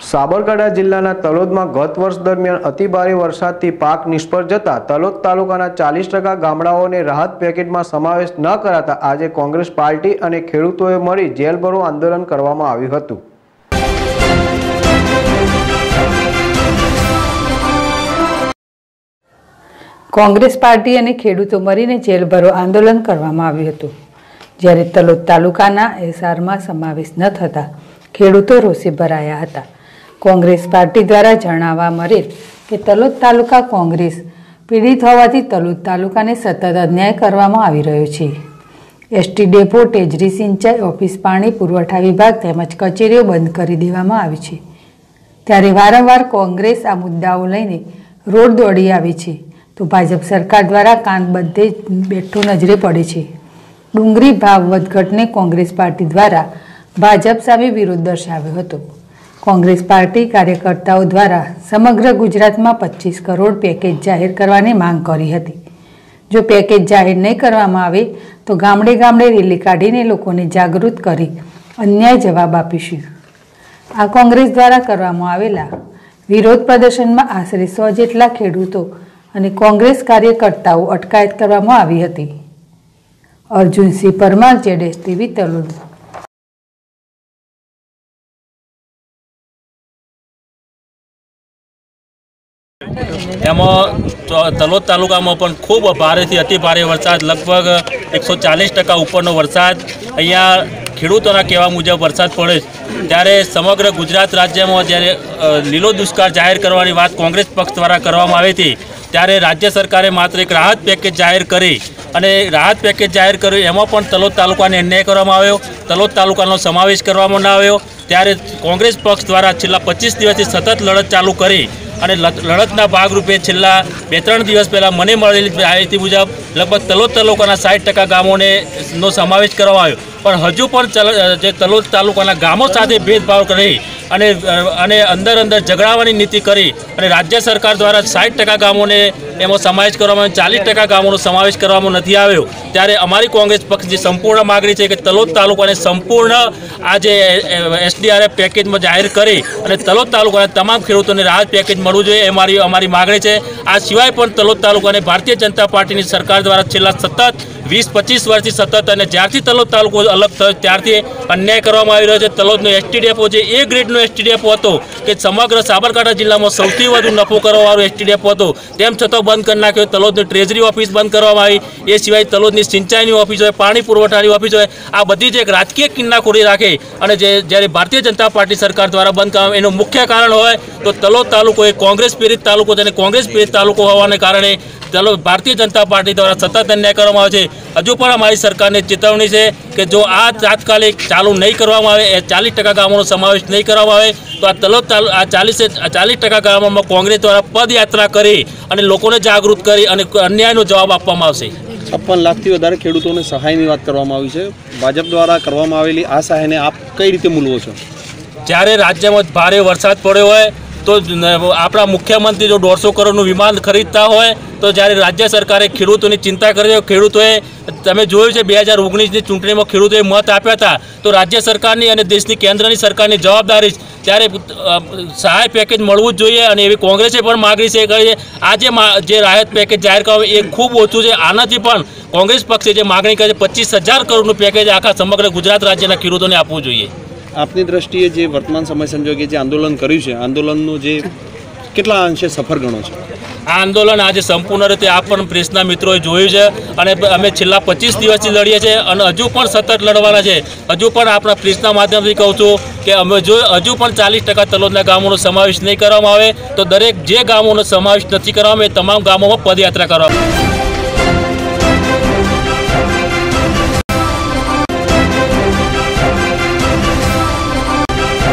સાબરકાંઠા જિલ્લાના તલોદમાં ગત વર્ષ દરમિયાન અતિભારે વરસાદથી પાક નિષ્ફળ જતા તલોદ તાલુકાના ચાલીસ ટકા ગામડાઓને રાહત પેકેટમાં સમાવેશ ન કરાતા આજે કોંગ્રેસ પાર્ટી અને ખેડૂતોએ મળી જેલભરો આંદોલન કરવામાં આવ્યું હતું. કોંગ્રેસ પાર્ટી અને ખેડૂતો મળીને જેલભરો આંદોલન કરવામાં આવ્યું હતું. જ્યારે તલોદ તાલુકાના એસઆરમાં સમાવેશ ન થતા ખેડૂતો રોષે ભરાયા હતા. કોંગ્રેસ પાર્ટી દ્વારા જણાવવા મળેલ કે તલોદ તાલુકા કોંગ્રેસ પીડિત હોવાથી તલોદ તાલુકાને સતત અન્યાય કરવામાં આવી રહ્યો છે. એસટી ડેપો, ટેજરી સિંચાઈ, ઓફિસ પાણી, પુરવઠા વિભાગ તેમજ કચેરીઓ બંધ કરી દેવામાં આવી છે. ત્યારે વારંવાર કોંગ્રેસ આ મુદ્દાઓ લઈને રોડ દોડી આવી છે. તો ભાજપ સરકાર દ્વારા કાન બધે બેઠું નજરે પડે છે. ડુંગળી ભાવ વધઘટને કોંગ્રેસ પાર્ટી દ્વારા ભાજપ સામે વિરોધ દર્શાવ્યો હતો. કોંગ્રેસ પાર્ટી કાર્યકર્તાઓ દ્વારા સમગ્ર ગુજરાતમાં પચીસ કરોડ પેકેજ જાહેર કરવાની માંગ કરી હતી. જો પેકેજ જાહેર નહીં કરવામાં આવે, તો ગામડે ગામડે રેલી કાઢીને લોકોને જાગૃત કરી અન્યાય જવાબ આપીશું. આ કોંગ્રેસ દ્વારા કરવામાં આવેલા વિરોધ પ્રદર્શનમાં આશરે સો જેટલા ખેડૂતો અને કોંગ્રેસ કાર્યકર્તાઓ અટકાયત કરવામાં આવી હતી. અર્જુનસિંહ પરમાર, જેડેશ ટીવી, તલોદ. એમાં તલોદ તાલુકામાં પણ ખૂબ ભારેથી અતિ ભારે વરસાદ, લગભગ એકસો ચાલીસ ટકા ઉપરનો વરસાદ. અહીંયા ખેડૂતોના કહેવા મુજબ વરસાદ પડે. ત્યારે સમગ્ર ગુજરાત રાજ્યમાં જ્યારે લીલો દુષ્કાળ જાહેર કરવાની વાત કોંગ્રેસ પક્ષ દ્વારા કરવામાં આવી હતી, ત્યારે રાજ્ય સરકારે માત્ર એક રાહત પેકેજ જાહેર કરી અને રાહત પેકેજ જાહેર કર્યું. એમાં પણ તલોદ તાલુકાને અન્યાય કરવામાં આવ્યો. તલોદ તાલુકાનો સમાવેશ કરવામાં ન આવ્યો. ત્યારે કોંગ્રેસ પક્ષ દ્વારા છેલ્લા પચીસ દિવસથી સતત લડત ચાલુ કરી અને લડતના ભાગરૂપે છેલ્લા બે ત્રણ દિવસ પહેલાં મને મળેલી માહિતી મુજબ લગભગ તલોદ તાલુકાના સાઠ ટકા ગામોને નો સમાવેશ કરવામાં આવ્યો. પણ હજુ પણ જે તલોદ તાલુકાના ગામો સાથે ભેદભાવ કરી અને અને અંદર અંદર ઝઘડાવાની નીતિ કરી અને રાજ્ય સરકાર દ્વારા સાઠ ટકા ગામોને એમાં સમાવેશ કરવામાં ચાલીસ ટકા ગામોનો સમાવેશ કરવામાં નથી આવ્યો. ત્યારે અમારી કોંગ્રેસ પક્ષની સંપૂર્ણ માગણી છે કે તલોદ તાલુકાને સંપૂર્ણ આ જે એસડીઆરએફ પેકેજમાં જાહેર કરી અને તલોદ તાલુકાના તમામ ખેડૂતોને રાહત પેકેજ મળવું જોઈએ, એ મારી, અમારી માગણી છે. આ સિવાય પણ તલોદ તાલુકાને ભારતીય જનતા પાર્ટીની સરકાર દ્વારા છેલ્લા સતત વીસ પચીસ વર્ષથી સતત અને જ્યારથી તલોદ તાલુકો અલગ થયો, ત્યારથી અન્યાય કરવામાં આવી રહ્યો છે. તલોદનો એસટી ડેપો જે એ ગ્રેડનો એસટી ડેપો હતો કે સમગ્ર સાબરકાંઠા જિલ્લામાં સૌથી વધુ નફો કરવાવાળો એસટી હતો, તેમ છતાં બંધ કરી નાખ્યો. તલોદની ટ્રેઝરી ઓફિસ બંધ કરવામાં આવી. એ સિવાય તલોદની સિંચાઈની ઓફિસ હોય, પાણી પુરવઠાની ઓફિસ હોય, આ બધી જ એક રાજકીય કિન્નાખોરી રાખે અને જે જ્યારે ભારતીય જનતા પાર્ટી સરકાર દ્વારા બંધ કરવામાં એનું મુખ્ય કારણ હોય, તો તલોદ તાલુકો એ કોંગ્રેસ પીડિત તાલુકો છે અને કોંગ્રેસ પીડિત તાલુકો હોવાને કારણે ચલો ભારતીય જનતા પાર્ટી દ્વારા સતત અન્યાય કરવામાં આવે છે. હજુ પણ અમારી સરકારને ચેતવણી છે કે જો આ તાત્કાલિક ચાલુ નહીં કરવામાં આવે એ ચાલીસ ટકા ગામોનો સમાવેશ નહીં કરવામાં આવે તો આ તલબ તાલુ આ ચાલીસે ચાલીસ ટકા ગામોમાં કોંગ્રેસ દ્વારા પદયાત્રા કરી અને લોકોને જાગૃત કરી અને અન્યાયનો જવાબ આપવામાં આવશે. છપ્પન લાખથી વધારે ખેડૂતોને સહાયની વાત કરવામાં આવી છે. ભાજપ દ્વારા કરવામાં આવેલી આ સહાયને આપ કઈ રીતે મૂલવો છો? જ્યારે રાજ્યમાં ભારે વરસાદ પડ્યો હોય તો આપણા મુખ્યમંત્રી જો દોઢસો કરોડનું વિમાન ખરીદતા હોય, તો જ્યારે રાજ્ય સરકારે ખેડૂતોની ચિંતા કરી ખેડૂતોએ તમે જોયું છે બે હજાર ઓગણીસની ચૂંટણીમાં ખેડૂતોએ મત આપ્યા હતા, તો રાજ્ય સરકારની અને દેશની કેન્દ્રની સરકારની જવાબદારી ત્યારે સહાય પેકેજ મળવું જ જોઈએ અને એવી કોંગ્રેસે પણ માગણી છે કરી છે. આજે જે રાહત પેકેજ જાહેર કરવામાં એ ખૂબ ઓછું છે. આનાથી પણ કોંગ્રેસ પક્ષે જે માગણી કરી છે, પચીસ હજાર કરોડનું પેકેજ આખા સમગ્ર ગુજરાત રાજ્યના ખેડૂતોને આપવું જોઈએ. આપની દ્રષ્ટિએ જે વર્તમાન સમય સંજોગે જે આંદોલન કર્યું છે, આંદોલનનું જે કેટલા અંશે સફળ ગણો છે? આ આંદોલન આજે સંપૂર્ણ રીતે આપ પણ પ્રેસના મિત્રોએ જોયું છે અને અમે છેલ્લા પચીસ દિવસથી લડીએ છીએ અને હજુ પણ સતત લડવાના છે. હજુ પણ આપણા પ્રેસના માધ્યમથી કહું છું કે અમે જો હજુ પણ ચાલીસ ટકા તલોદના ગામોનો સમાવેશ નહીં કરવામાં આવે, તો દરેક જે ગામોનો સમાવેશ નથી કરવામાં આવે તમામ ગામોમાં પદયાત્રા કરવામાં આવે.